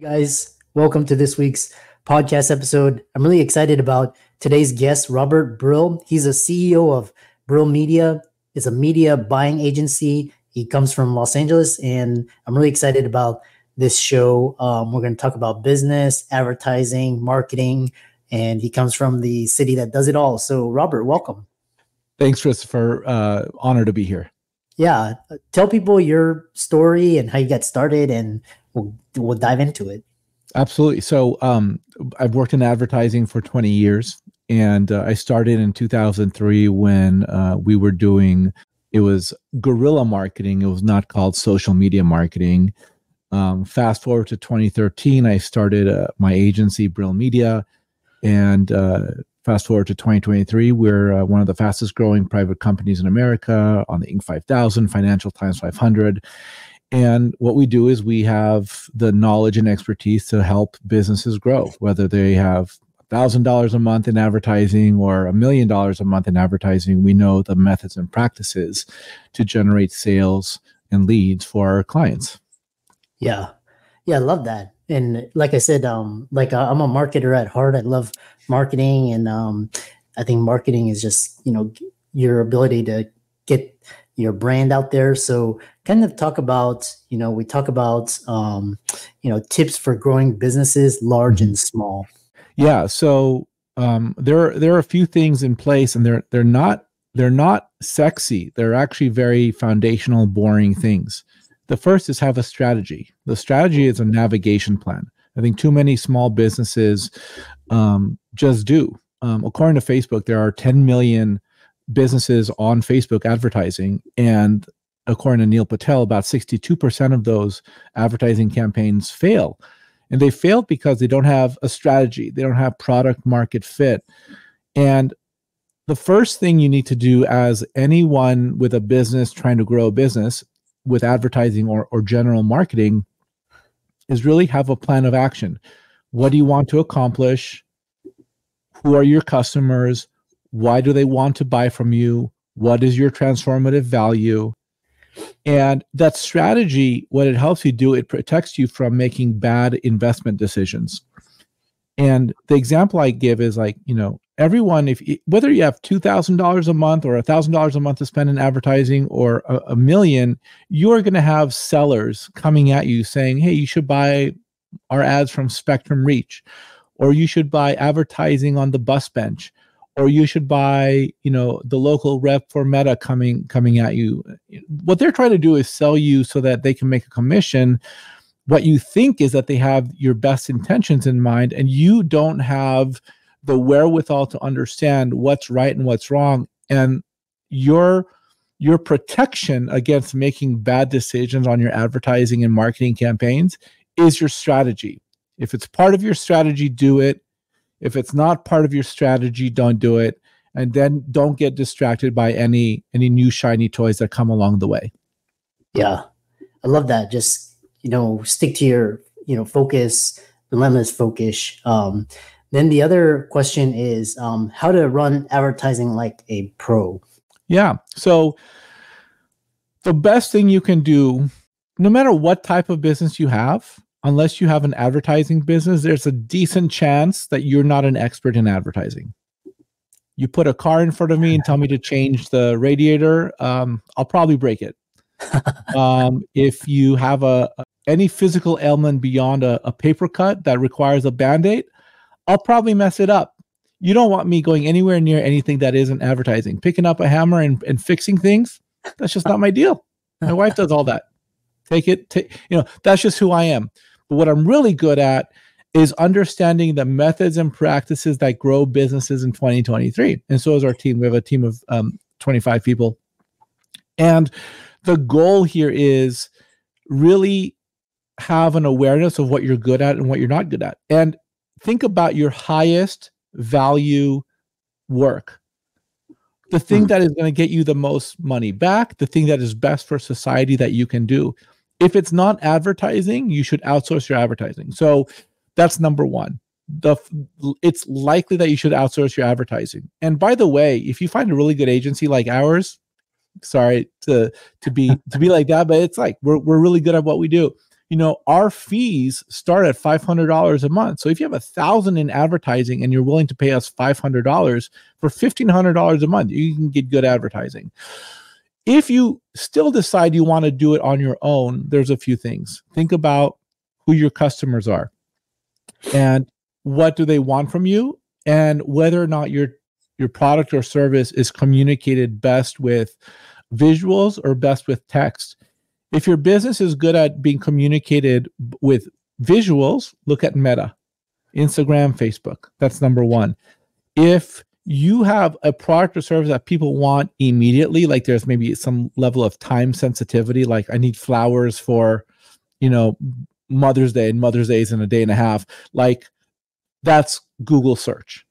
guys. Welcome to this week's podcast episode. I'm really excited about today's guest, Robert Brill. He's a CEO of Brill Media. It's a media buying agency. He comes from Los Angeles, and I'm really excited about this show. Um, we're going to talk about business, advertising, marketing, and he comes from the city that does it all. So, Robert, welcome. Thanks, Christopher. Uh, honor to be here. Yeah, tell people your story and how you got started, and we'll we'll dive into it. Absolutely. So um, I've worked in advertising for 20 years, and uh, I started in 2003 when uh, we were doing it was guerrilla marketing. It was not called social media marketing. Um, fast forward to 2013, I started uh, my agency, Brill Media, and uh, fast forward to 2023, we're uh, one of the fastest growing private companies in America on the Inc. 5000, Financial Times 500, and what we do is we have the knowledge and expertise to help businesses grow, whether they have $1,000 a month in advertising or a million dollars a month in advertising. We know the methods and practices to generate sales and leads for our clients. Yeah. Yeah, I love that. And like I said, um, like uh, I'm a marketer at heart. I love marketing, and um, I think marketing is just you know your ability to get your brand out there. So kind of talk about, you know, we talk about, um, you know, tips for growing businesses, large and small. Yeah. So um, there, there are a few things in place, and they're they're not they're not sexy. They're actually very foundational, boring things. The first is have a strategy. The strategy is a navigation plan. I think too many small businesses um, just do. Um, according to Facebook, there are 10 million businesses on Facebook advertising. And according to Neil Patel, about 62% of those advertising campaigns fail. And they fail because they don't have a strategy, they don't have product market fit. And the first thing you need to do as anyone with a business trying to grow a business with advertising or, or general marketing is really have a plan of action. What do you want to accomplish? Who are your customers? Why do they want to buy from you? What is your transformative value? And that strategy, what it helps you do, it protects you from making bad investment decisions. And the example I give is like, you know, everyone, if whether you have two thousand dollars a month or a thousand dollars a month to spend in advertising or a, a million, you're going to have sellers coming at you saying, "Hey, you should buy our ads from Spectrum Reach, or you should buy advertising on the bus bench, or you should buy you know the local rep for meta coming coming at you. What they're trying to do is sell you so that they can make a commission. What you think is that they have your best intentions in mind and you don't have the wherewithal to understand what's right and what's wrong. And your your protection against making bad decisions on your advertising and marketing campaigns is your strategy. If it's part of your strategy do it if it's not part of your strategy, don't do it. And then don't get distracted by any any new shiny toys that come along the way. Yeah. I love that. Just, you know, stick to your, you know, focus, relentless focus. Um, then the other question is um, how to run advertising like a pro. Yeah. So the best thing you can do, no matter what type of business you have, unless you have an advertising business, there's a decent chance that you're not an expert in advertising. You put a car in front of me and tell me to change the radiator, um, I'll probably break it. um, if you have a, any physical ailment beyond a, a paper cut that requires a band-aid, I'll probably mess it up. You don't want me going anywhere near anything that isn't advertising. Picking up a hammer and, and fixing things, that's just not my deal. My wife does all that. Take it, take, you know, that's just who I am. But what I'm really good at is understanding the methods and practices that grow businesses in 2023. And so is our team. We have a team of um, 25 people. And the goal here is really have an awareness of what you're good at and what you're not good at. And think about your highest value work. The thing hmm. that is going to get you the most money back, the thing that is best for society that you can do if it's not advertising, you should outsource your advertising. So that's number one. The it's likely that you should outsource your advertising. And by the way, if you find a really good agency like ours, sorry to to be to be like that, but it's like we're we're really good at what we do. you know, our fees start at $500 a month. So if you have a thousand in advertising and you're willing to pay us $500 for $1,500 a month, you can get good advertising. If you still decide you want to do it on your own, there's a few things. Think about who your customers are and what do they want from you and whether or not your your product or service is communicated best with visuals or best with text if your business is good at being communicated with visuals, look at Meta, Instagram, Facebook. That's number one. If you have a product or service that people want immediately, like there's maybe some level of time sensitivity, like I need flowers for, you know, Mother's Day and Mother's Day is in a day and a half, like that's Google search.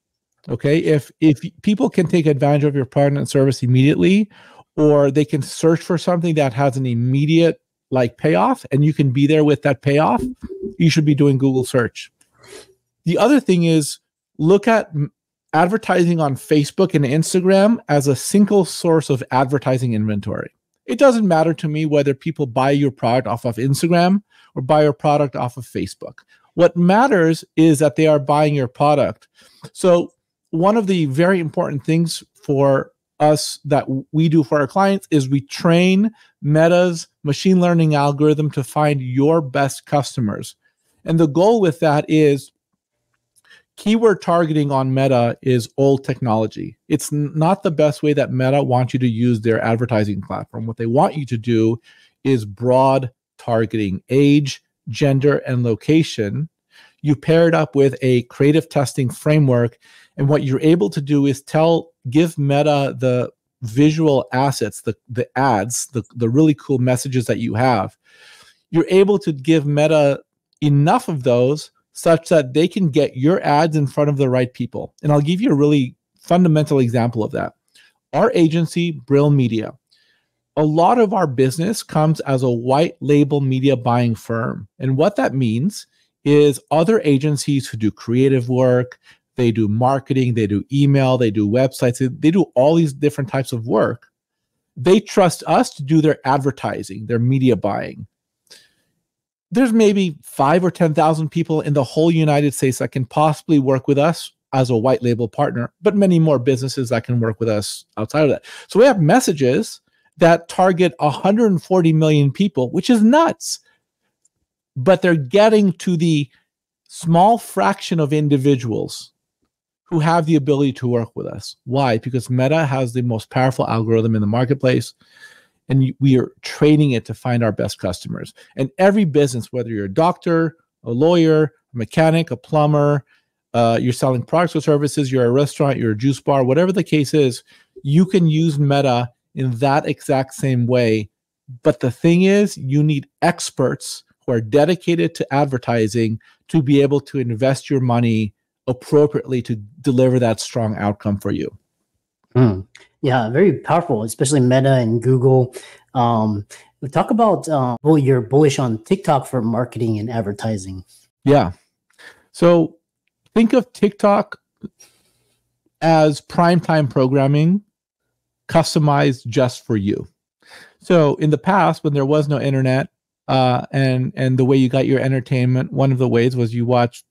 Okay. If if people can take advantage of your product and service immediately, or they can search for something that has an immediate like payoff and you can be there with that payoff, you should be doing Google search. The other thing is look at advertising on Facebook and Instagram as a single source of advertising inventory. It doesn't matter to me whether people buy your product off of Instagram or buy your product off of Facebook. What matters is that they are buying your product. So, one of the very important things for us that we do for our clients is we train Meta's machine learning algorithm to find your best customers. And the goal with that is keyword targeting on Meta is old technology. It's not the best way that Meta wants you to use their advertising platform. What they want you to do is broad targeting, age, gender, and location. You pair it up with a creative testing framework. And what you're able to do is tell give Meta the visual assets, the the ads, the the really cool messages that you have, you're able to give Meta enough of those such that they can get your ads in front of the right people. And I'll give you a really fundamental example of that. Our agency, Brill Media, a lot of our business comes as a white label media buying firm. And what that means is other agencies who do creative work, they do marketing, they do email, they do websites, they do all these different types of work. They trust us to do their advertising, their media buying. There's maybe five or 10,000 people in the whole United States that can possibly work with us as a white label partner, but many more businesses that can work with us outside of that. So we have messages that target 140 million people, which is nuts. But they're getting to the small fraction of individuals who have the ability to work with us. Why? Because Meta has the most powerful algorithm in the marketplace and we are training it to find our best customers. And every business, whether you're a doctor, a lawyer, a mechanic, a plumber, uh, you're selling products or services, you're a restaurant, you're a juice bar, whatever the case is, you can use Meta in that exact same way. But the thing is, you need experts who are dedicated to advertising to be able to invest your money appropriately to deliver that strong outcome for you. Mm. Yeah, very powerful, especially Meta and Google. Um, talk about uh, well, you're bullish on TikTok for marketing and advertising. Yeah. So think of TikTok as primetime programming customized just for you. So in the past, when there was no internet, uh, and and the way you got your entertainment, one of the ways was you watched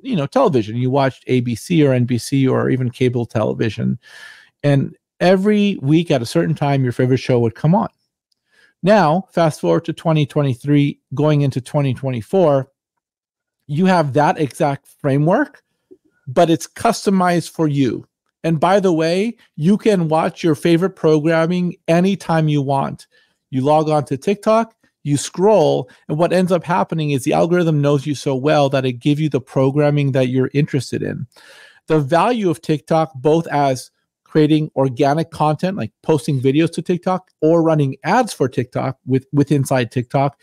you know television you watched abc or nbc or even cable television and every week at a certain time your favorite show would come on. Now fast forward to 2023 going into 2024 you have that exact framework but it's customized for you. And by the way you can watch your favorite programming anytime you want. You log on to tiktok you scroll and what ends up happening is the algorithm knows you so well that it gives you the programming that you're interested in. The value of tiktok both as creating organic content like posting videos to tiktok or running ads for tiktok with with inside tiktok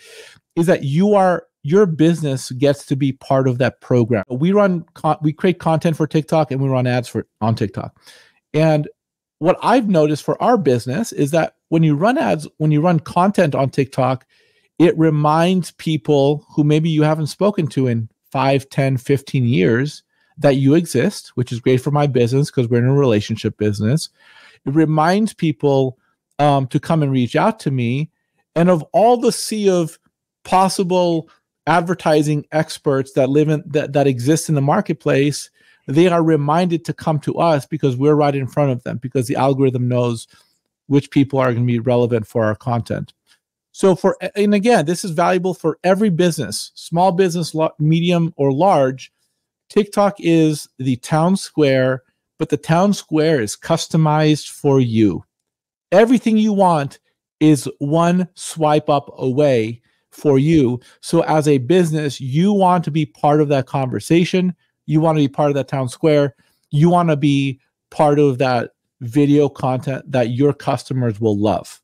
is that you are your business gets to be part of that program. We run we create content for tiktok and we run ads for on tiktok. And what i've noticed for our business is that when you run ads when you run content on tiktok it reminds people who maybe you haven't spoken to in 5 10 15 years that you exist which is great for my business because we're in a relationship business. It reminds people um, to come and reach out to me. And of all the sea of possible advertising experts that live in that, that exist in the marketplace they are reminded to come to us because we're right in front of them because the algorithm knows which people are going to be relevant for our content. So for and again this is valuable for every business small business medium or large tiktok is the town square but the town square is customized for you everything you want is one swipe up away for you. So, as a business, you want to be part of that conversation. You want to be part of that town square. You want to be part of that video content that your customers will love.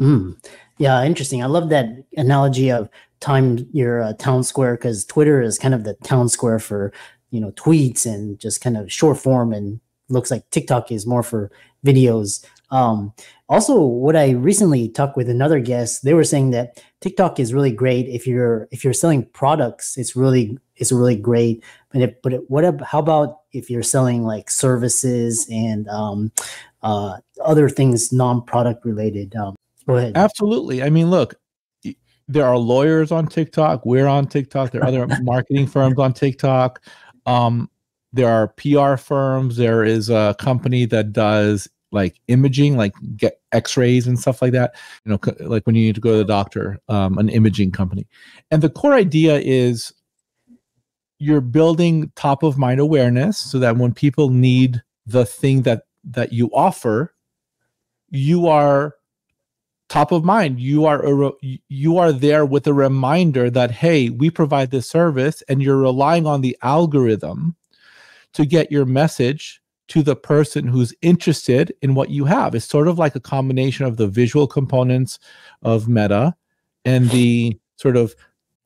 Mm. Yeah, interesting. I love that analogy of time your uh, town square because Twitter is kind of the town square for you know tweets and just kind of short form and looks like TikTok is more for videos. Um, also, what I recently talked with another guest, they were saying that TikTok is really great if you're if you're selling products. It's really it's really great. But if, but what how about if you're selling like services and um, uh, other things non-product related? Um, go ahead. Absolutely. I mean, look, there are lawyers on TikTok. We're on TikTok. There are other marketing firms on TikTok. Um, there are PR firms. There is a company that does like imaging, like get X-rays and stuff like that. You know, like when you need to go to the doctor, um, an imaging company. And the core idea is you're building top of mind awareness so that when people need the thing that that you offer, you are top of mind. You are a, you are there with a reminder that hey, we provide this service, and you're relying on the algorithm to get your message to the person who's interested in what you have. It's sort of like a combination of the visual components of Meta and the sort of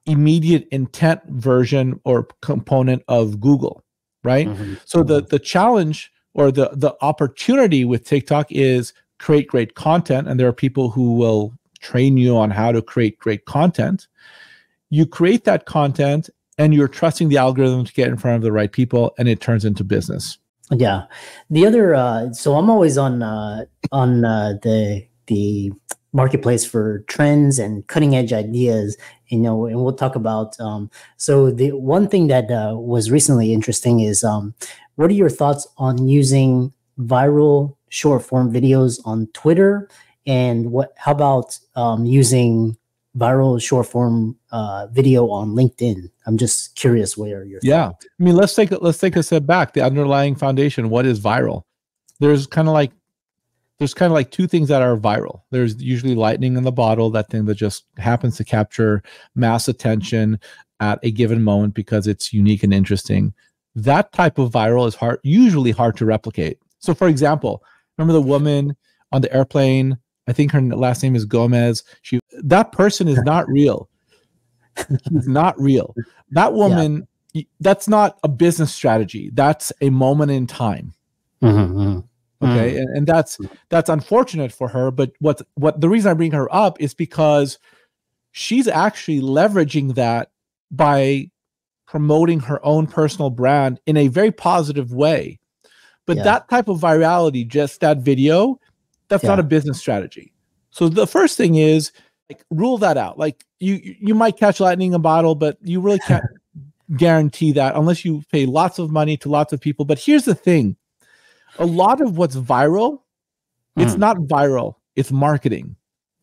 immediate intent version or component of Google, right? Mm-hmm. So the mm-hmm. the challenge or the the opportunity with TikTok is create great content and there are people who will train you on how to create great content. You create that content and you're trusting the algorithm to get in front of the right people and it turns into business. Yeah. The other uh so I'm always on uh on uh the the marketplace for trends and cutting edge ideas you know and we'll talk about um so the one thing that uh, was recently interesting is um what are your thoughts on using viral short form videos on Twitter and what how about um using viral short form uh, video on LinkedIn. I'm just curious where you're. Yeah. I mean, let's take a, let's take a step back. The underlying foundation. What is viral? There's kind of like there's kind of like two things that are viral. There's usually lightning in the bottle, that thing that just happens to capture mass attention at a given moment because it's unique and interesting. That type of viral is hard, usually hard to replicate. So, for example, remember the woman on the airplane I think her last name is Gomez. She that person is not real. She's not real. That woman, yeah. that's not a business strategy. That's a moment in time. Mm-hmm, mm-hmm. Okay, mm-hmm. and, and that's that's unfortunate for her. But what what the reason I bring her up is because she's actually leveraging that by promoting her own personal brand in a very positive way. But yeah. that type of virality, just that video, that's yeah. not a business strategy. So the first thing is like rule that out. Like you you might catch lightning in a bottle, but you really can't guarantee that unless you pay lots of money to lots of people. But here's the thing. A lot of what's viral, mm. it's not viral, it's marketing.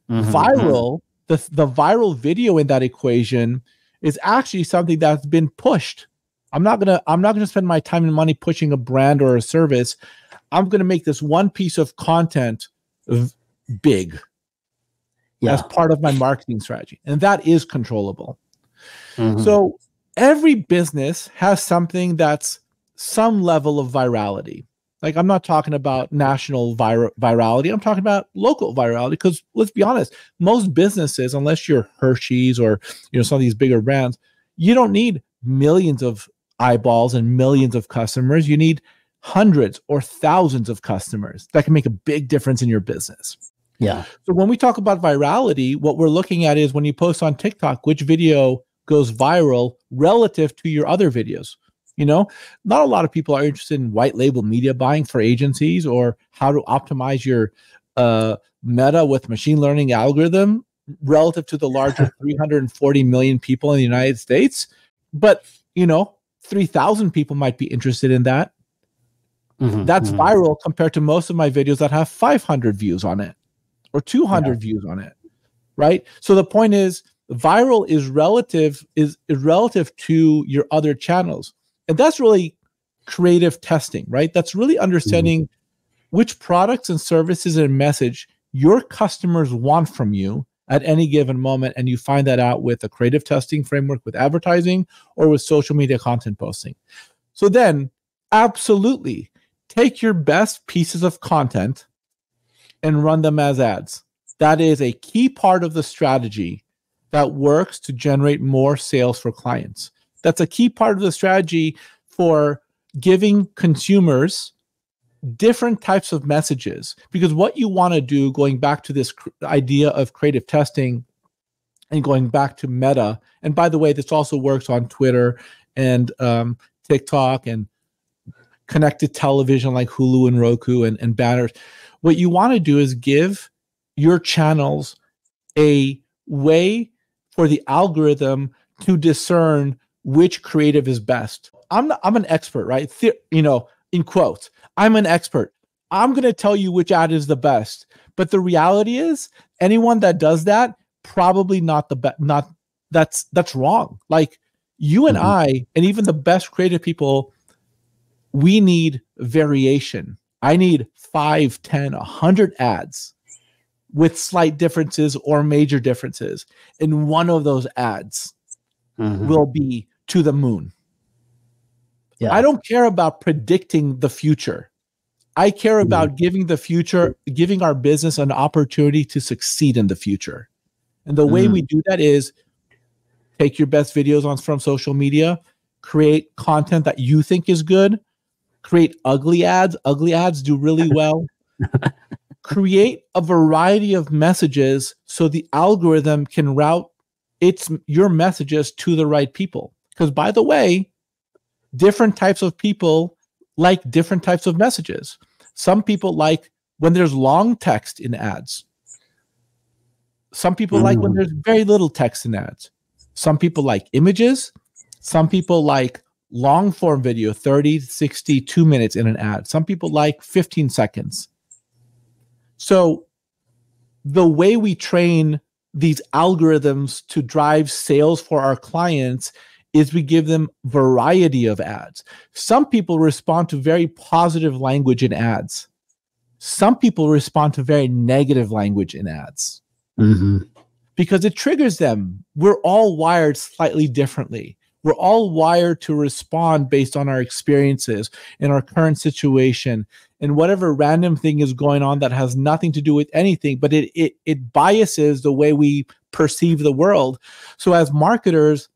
Mm-hmm, viral, mm-hmm. the the viral video in that equation is actually something that's been pushed. I'm not gonna I'm not gonna spend my time and money pushing a brand or a service. I'm gonna make this one piece of content big yeah. as part of my marketing strategy. And that is controllable. Mm-hmm. So every business has something that's some level of virality. Like I'm not talking about national vir- virality. I'm talking about local virality because let's be honest, most businesses, unless you're Hershey's or you know some of these bigger brands, you don't need millions of eyeballs and millions of customers. You need hundreds or thousands of customers that can make a big difference in your business. Yeah. So when we talk about virality, what we're looking at is when you post on TikTok, which video goes viral relative to your other videos. You know, not a lot of people are interested in white label media buying for agencies or how to optimize your uh, meta with machine learning algorithm. relative to the larger 340 million people in the United States. But, you know, 3,000 people might be interested in that. Mm-hmm, That's mm-hmm. viral compared to most of my videos that have 500 views on it or 200 yeah. views on it. Right. So the point is, viral is relative is, is relative to your other channels. And that's really creative testing, right? That's really understanding mm-hmm. which products and services and message your customers want from you at any given moment. And you find that out with a creative testing framework with advertising or with social media content posting. So then, absolutely take your best pieces of content and run them as ads. That is a key part of the strategy that works to generate more sales for clients. That's a key part of the strategy for giving consumers different types of messages. Because what you want to do going back to this idea of creative testing and going back to meta and by the way this also works on twitter and um, tiktok and connected television like hulu and roku and, and banners what you want to do is give your channels a way for the algorithm to discern which creative is best. I'm not, i'm an expert right? The- you know in quotes I'm an expert. I'm going to tell you which ad is the best. But the reality is, anyone that does that probably not the best. Not that's that's wrong. Like you and mm-hmm. I, and even the best creative people, we need variation. I need five, ten, a hundred ads with slight differences or major differences. And one of those ads mm-hmm. will be to the moon. Yeah. I don't care about predicting the future. I care mm-hmm. about giving the future, giving our business an opportunity to succeed in the future. And the way mm. we do that is take your best videos on from social media, create content that you think is good, create ugly ads. Ugly ads do really well. create a variety of messages so the algorithm can route its your messages to the right people. Because by the way, different types of people like different types of messages. Some people like when there's long text in ads. Some people mm. like when mm. there's very little text in ads. Some people like images. Some people like long form video, 30, 60, two minutes in an ad. Some people like 15 seconds. So the way we train these algorithms to drive sales for our clients is we give them variety of ads. Some people respond to very positive language in ads. Some people respond to very negative language in ads mm-hmm. because it triggers them. We're all wired slightly differently. We're all wired to respond based on our experiences in our current situation and whatever random thing is going on that has nothing to do with anything, but it it it biases the way we perceive the world. So as marketers,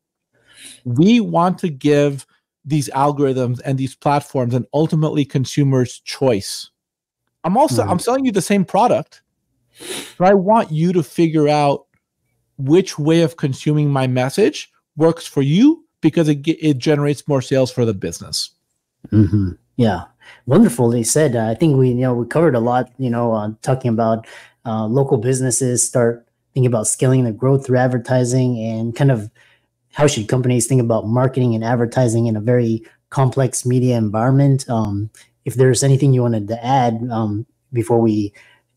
we want to give these algorithms and these platforms and ultimately consumers choice. I'm also mm-hmm. I'm selling you the same product, but I want you to figure out which way of consuming my message works for you because it it generates more sales for the business. Mm-hmm. Yeah, wonderfully said. Uh, I think we you know we covered a lot. You know, uh, talking about uh, local businesses start thinking about scaling the growth through advertising and kind of how should companies think about marketing and advertising in a very complex media environment? Um, if there's anything you wanted to add um, before we,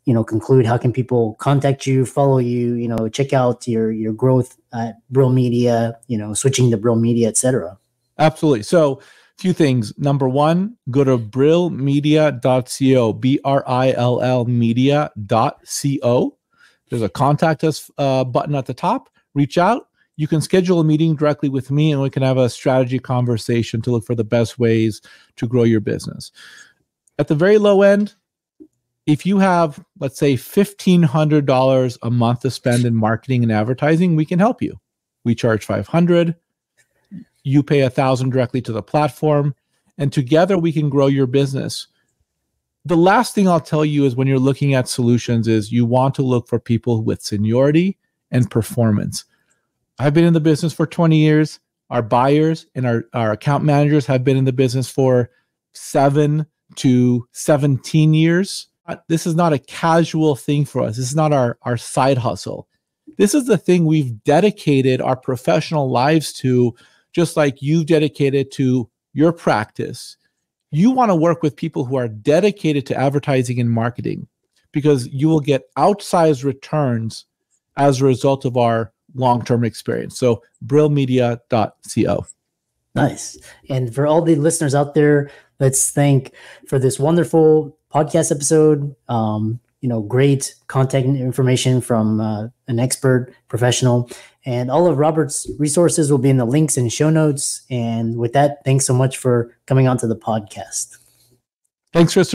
you know, conclude, how can people contact you, follow you, you know, check out your your growth at Brill Media, you know, switching to Brill Media, etc. Absolutely. So a few things. Number one, go to brillmedia.co, B R I L L media.co. There's a contact us uh, button at the top. Reach out you can schedule a meeting directly with me and we can have a strategy conversation to look for the best ways to grow your business. At the very low end, if you have, let's say, $1,500 a month to spend in marketing and advertising, we can help you. We charge 500 you pay a thousand directly to the platform and together we can grow your business the last thing i'll tell you is when you're looking at solutions is you want to look for people with seniority and performance I've been in the business for 20 years. Our buyers and our, our account managers have been in the business for seven to 17 years. Uh, this is not a casual thing for us. This is not our, our side hustle. This is the thing we've dedicated our professional lives to, just like you've dedicated to your practice. You want to work with people who are dedicated to advertising and marketing because you will get outsized returns as a result of our long term experience. So, brillmedia.co. Nice. And for all the listeners out there, let's thank for this wonderful podcast episode. Um, you know, great contact information from uh, an expert professional. And all of Robert's resources will be in the links and show notes. And with that, thanks so much for coming onto the podcast. Thanks, Chris.